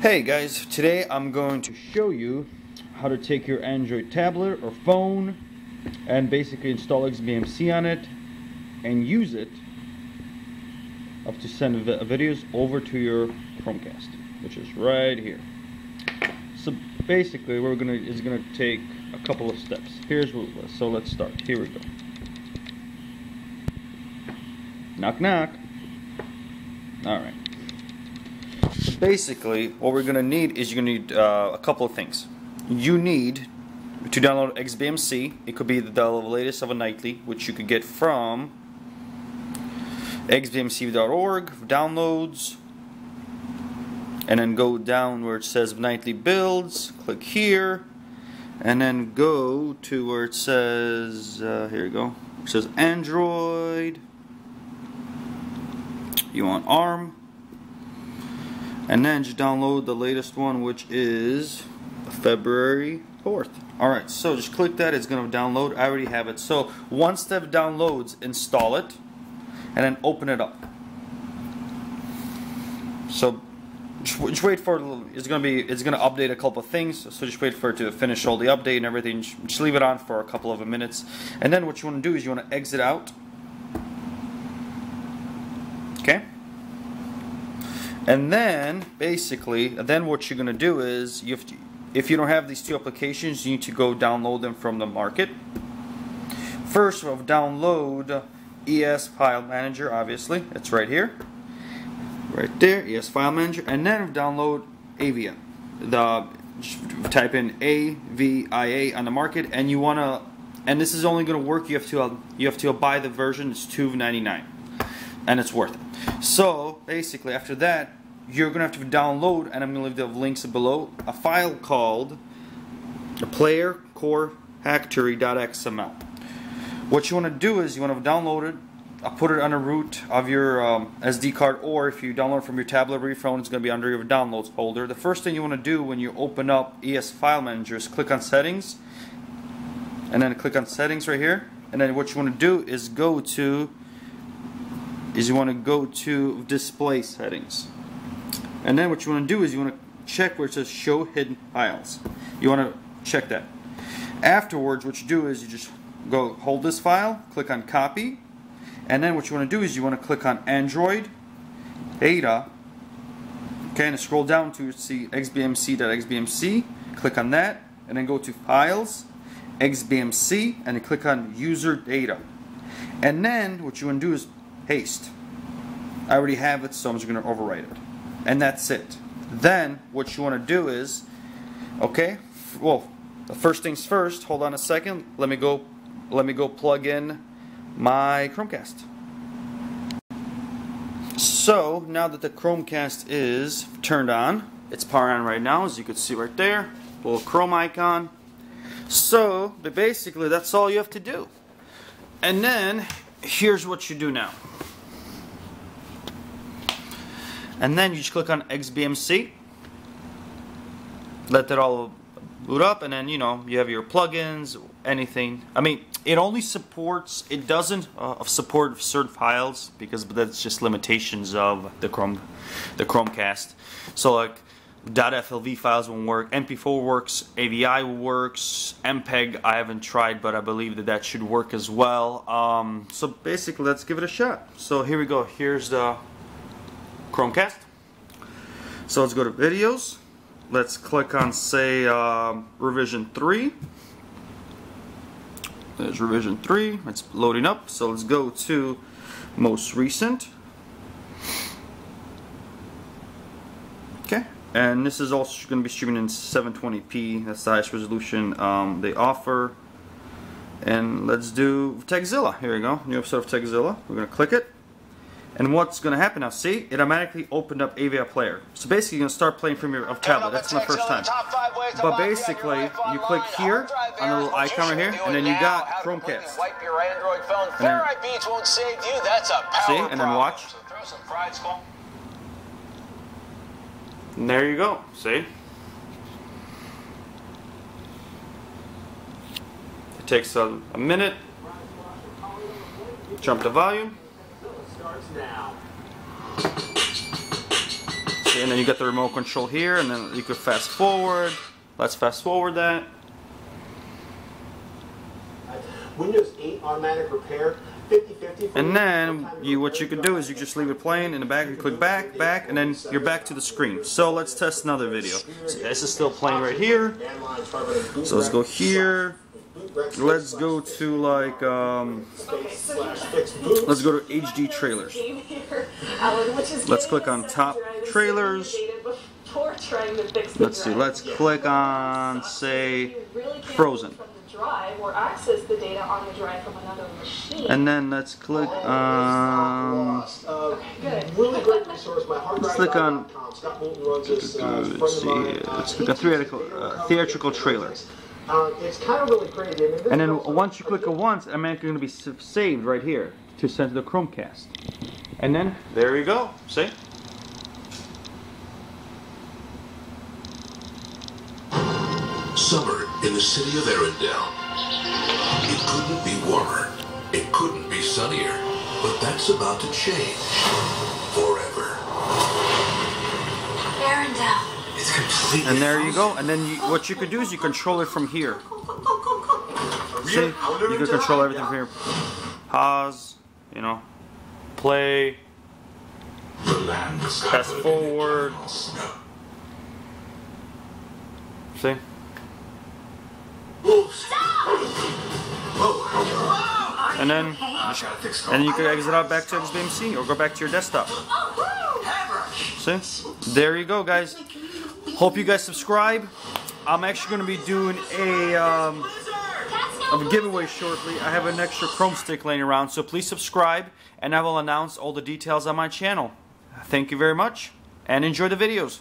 Hey guys, today I'm going to show you how to take your Android tablet or phone and basically install XBMC on it and use it up to send videos over to your Chromecast, which is right here. So basically, we're gonna is gonna take a couple of steps. Here's what. So let's start. Here we go. Knock knock. All right basically, what we're going to need is you're going to need uh, a couple of things. You need to download XBMC. It could be the latest of a nightly, which you could get from xbmc.org, downloads, and then go down where it says nightly builds, click here, and then go to where it says, uh, here you go, it says Android, you want ARM, and then just download the latest one which is February 4th alright so just click that. It's gonna download. I already have it. So once that downloads install it and then open it up. So just wait for it it's gonna be it's gonna update a couple of things. So just wait for it to finish all the update and everything. Just leave it on for a couple of minutes. And then what you want to do is you want to exit out. Okay and then, basically, then what you're going to do is, you to, if you don't have these two applications, you need to go download them from the market. First, we'll download ES File Manager, obviously. It's right here. Right there, ES File Manager. And then download Avia. The, type in AVIA on the market, and you want to and this is only going to work. You have to you have to buy the version. It's two ninety nine, and it's worth it. So basically, after that, you're to have to download, and I'm to leave the links below, a file called player core. What you want to do is you want to download it, I'll put it on a root of your um, SD card, or if you download from your tablet or your phone, it's going to be under your downloads folder. The first thing you want to do when you open up ES File Manager is click on Settings, and then click on Settings right here. And then what you want to do is go to is you want to go to Display Settings. And then what you want to do is you want to check where it says show hidden files. You want to check that. Afterwards, what you do is you just go hold this file, click on copy, and then what you want to do is you want to click on Android, Data, okay, and scroll down to see xbmc.xbmc, click on that, and then go to Files, XBMC, and then click on User Data. And then what you want to do is paste. I already have it, so I'm just going to overwrite it and that's it. Then what you want to do is, okay, well, the first things first. Hold on a second. Let me go. Let me go plug in my Chromecast. So now that the Chromecast is turned on, it's power on right now, as you can see right there, little Chrome icon. So basically, that's all you have to do. And then here's what you do now. And then you just click on XBMC let that all boot up and then you know you have your plugins anything. I mean it only supports it doesn't uh, support certain files because that's just limitations of the Chrome the Chromecast. So like .flv files won't work MP4 works AVI works MPEG I haven't tried but I believe that that should work as well. Um, so basically let's give it a shot. So here we go. Here's the Chromecast. So let's go to videos. Let's click on say uh, revision 3. There's revision 3. It's loading up. So let's go to most recent. Okay. And this is also going to be streaming in 720p. That's the highest resolution um, they offer. And let's do Tekzilla. Here we go. New episode of Tekzilla. We're going to click it. And what's going to happen now, see, it automatically opened up Avia Player. So basically you're going to start playing from your of tablet. That's my first time. But basically, you click here on the little icon right here, and then you got Chromecast. And then, see, and then watch. And there you go, see? It takes a, a minute. Jump the volume. See, and then you get the remote control here, and then you could fast forward. Let's fast forward that. Windows 8 automatic repair, 50-50. And then you, what you can do is you just leave it playing in the back and click back, back, and then you're back to the screen. So let's test another video. So this is still playing right here. So let's go here. Let's go to like um, let's go to HD trailers. Let's click on top trailers. Let's see. Let's click on say Frozen. And then let's click on. Let's click on- Let's see. Let's click on theatrical uh, theatrical. Uh, it's kind of really crazy. I mean, And then once you click it once, I'm going to be saved right here to send to the Chromecast. And then there you go. See? Summer in the city of Arendelle. It couldn't be warmer. It couldn't be sunnier. But that's about to change. Forever. Arendelle. It's completely And there you go. And then you, what you could do is you control it from here. See? You can control everything from here. Pause, you know, play, The land is fast forward. See? And then and you can exit out back to XBMC or go back to your desktop. See? There you go, guys. Hope you guys subscribe. I'm actually going to be doing a, um, a giveaway shortly. I have an extra Chrome stick laying around, so please subscribe, and I will announce all the details on my channel. Thank you very much, and enjoy the videos.